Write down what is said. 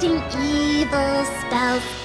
casting evil spells.